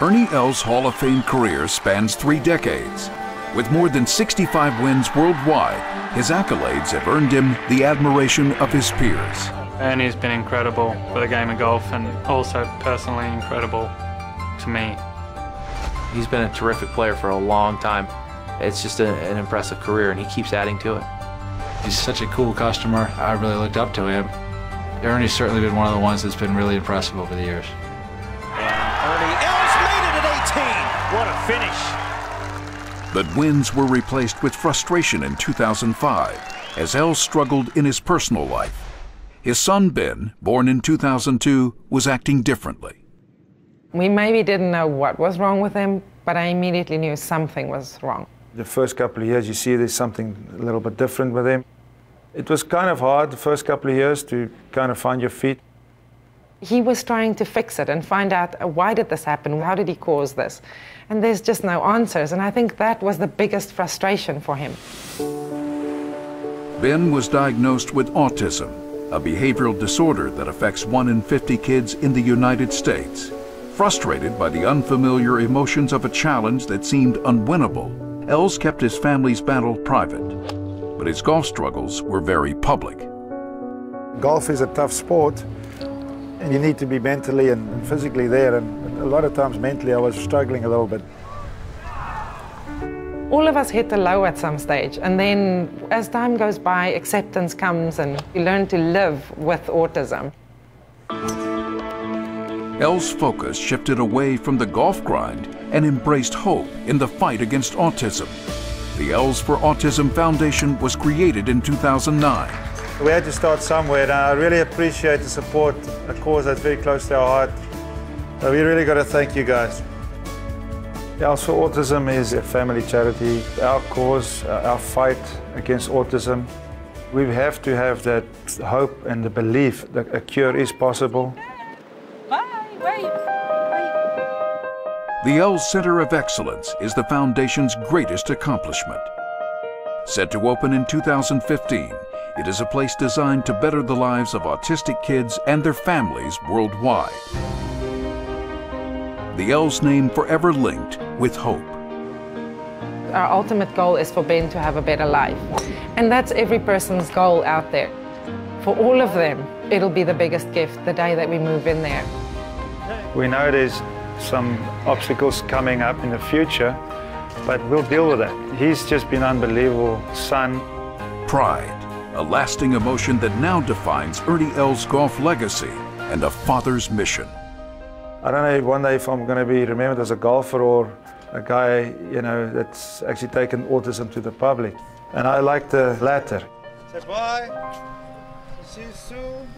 Ernie Els' Hall of Fame career spans three decades. With more than 65 wins worldwide, his accolades have earned him the admiration of his peers. Ernie's been incredible for the game of golf and also personally incredible to me. He's been a terrific player for a long time. It's just a, an impressive career and he keeps adding to it. He's such a cool customer. I really looked up to him. Ernie's certainly been one of the ones that's been really impressive over the years. What a finish. But wins were replaced with frustration in 2005 as Els struggled in his personal life. His son Ben, born in 2002, was acting differently. We maybe didn't know what was wrong with him, but I immediately knew something was wrong. The first couple of years, you see there's something a little bit different with him. It was kind of hard the first couple of years to kind of find your feet. He was trying to fix it and find out uh, why did this happen? How did he cause this? And there's just no answers. And I think that was the biggest frustration for him. Ben was diagnosed with autism, a behavioral disorder that affects 1 in 50 kids in the United States. Frustrated by the unfamiliar emotions of a challenge that seemed unwinnable, Els kept his family's battle private. But his golf struggles were very public. Golf is a tough sport, and you need to be mentally and physically there. And a lot of times, mentally, I was struggling a little bit. All of us hit a low at some stage, and then as time goes by, acceptance comes, and you learn to live with autism. Els' focus shifted away from the golf grind and embraced hope in the fight against autism. The Els for Autism Foundation was created in 2009. We had to start somewhere, and I really appreciate the support, a cause that's very close to our heart. So we really got to thank you guys. Els for Autism is a family charity. Our cause, uh, our fight against autism, we have to have that hope and the belief that a cure is possible. The Els Center of Excellence is the Foundation's greatest accomplishment. Set to open in 2015, it is a place designed to better the lives of autistic kids and their families worldwide. The Els name forever linked with hope. Our ultimate goal is for Ben to have a better life. And that's every person's goal out there. For all of them, it'll be the biggest gift the day that we move in there. We know there's some obstacles coming up in the future, but we'll deal with that. He's just been unbelievable son. Pride, a lasting emotion that now defines Ernie Els' golf legacy and a father's mission. I don't know one day if I'm going to be remembered as a golfer or a guy, you know, that's actually taken autism to the public. And I like the latter. Say bye. See you soon.